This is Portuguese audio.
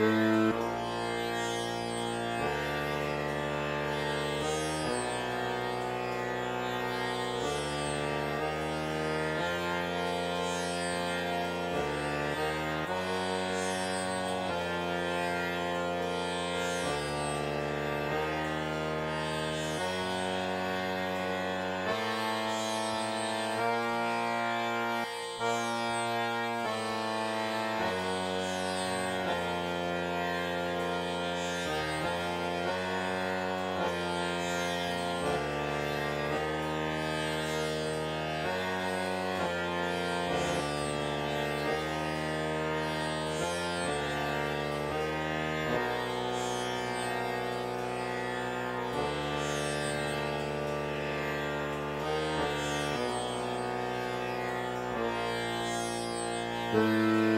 Música Música